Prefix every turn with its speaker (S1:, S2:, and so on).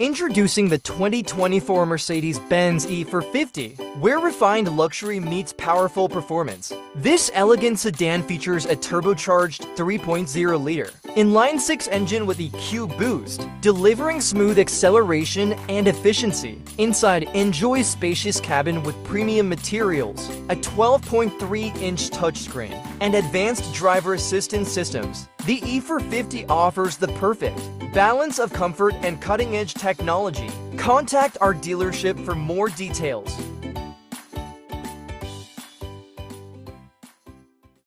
S1: Introducing the 2024 Mercedes-Benz E450, where refined luxury meets powerful performance. This elegant sedan features a turbocharged 3.0-liter inline-six engine with EQ boost, delivering smooth acceleration and efficiency. Inside, enjoy spacious cabin with premium materials, a 12.3-inch touchscreen, and advanced driver assistance systems. The E450 offers the perfect balance of comfort and cutting-edge technology. Contact our dealership for more details.